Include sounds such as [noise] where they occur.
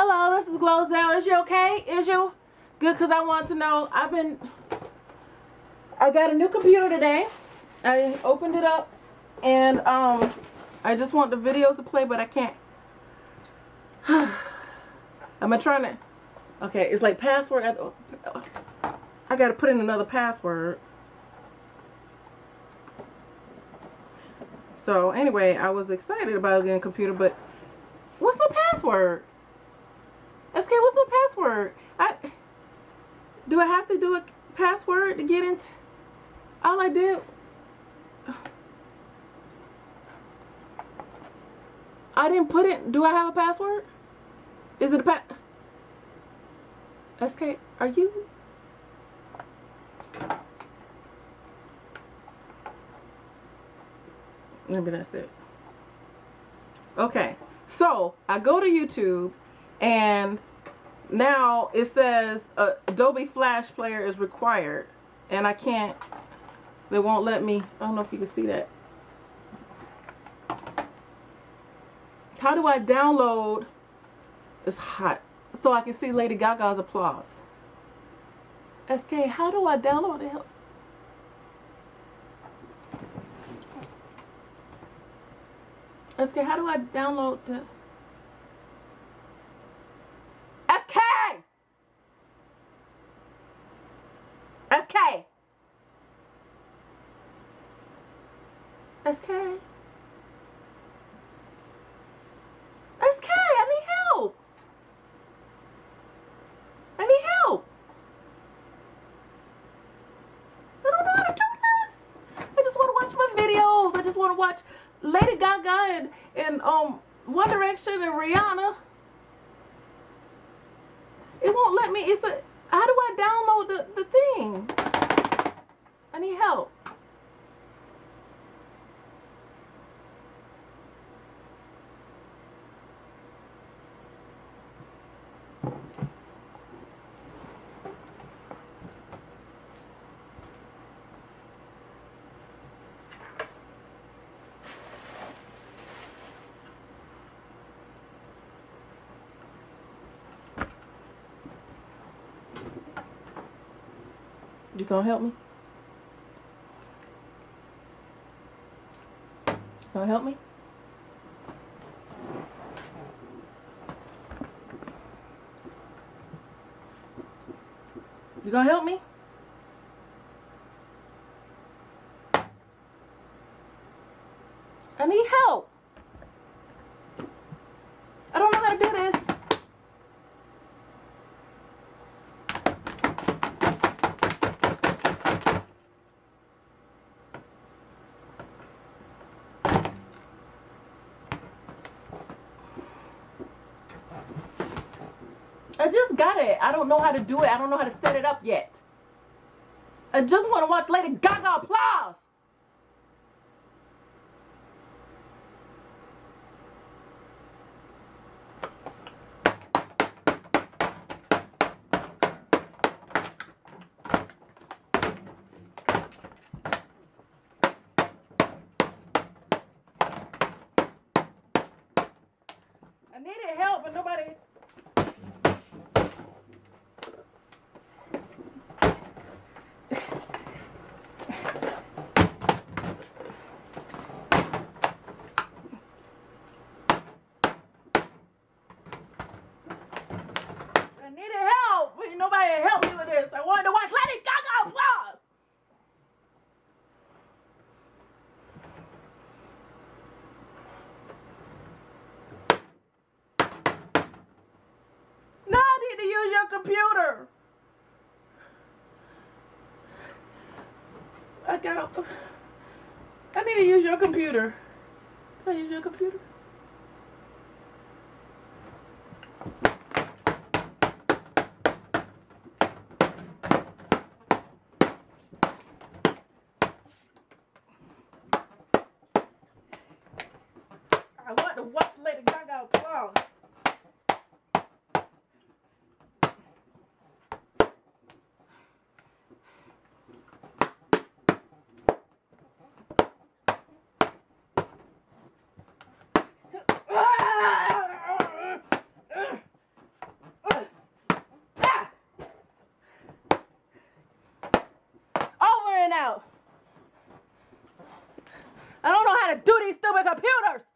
Hello, this is Glozell. Is you okay? Is you good? Because I want to know. I've been. I got a new computer today. I opened it up and um, I just want the videos to play, but I can't. [sighs] Am I trying to? Okay, it's like password. I, I got to put in another password. So anyway, I was excited about getting a computer, but what's my password? SK, what's my password? I do I have to do a password to get into? All I did. I didn't put it. Do I have a password? Is it a pa? SK, are you? Maybe that's it. Okay, so I go to YouTube and now it says uh, Adobe Flash Player is required and I can't, they won't let me, I don't know if you can see that. How do I download, it's hot, so I can see Lady Gaga's applause. SK, how do I download it? SK, how do I download the... SK! SK! SK? SK, I need help! I need help! I don't know how to do this! I just want to watch my videos. I just want to watch Lady Gaga and, and um One Direction and Rihanna. It won't let me. It's a. How do I download the, the thing? I need help. You gonna help me? Gonna help me? You gonna help me? I need help. I don't know how to do this. I just got it. I don't know how to do it. I don't know how to set it up yet. I just want to watch Lady Gaga applause. I needed help, but nobody. I needed help, but nobody helped me with this. I wanted to watch Lady Gaga applause. No, I need to use your computer. I got. I need to use your computer. Can I use your computer? I want to watch Lady Gaga applause. Out. I don't know how to do these stupid computers.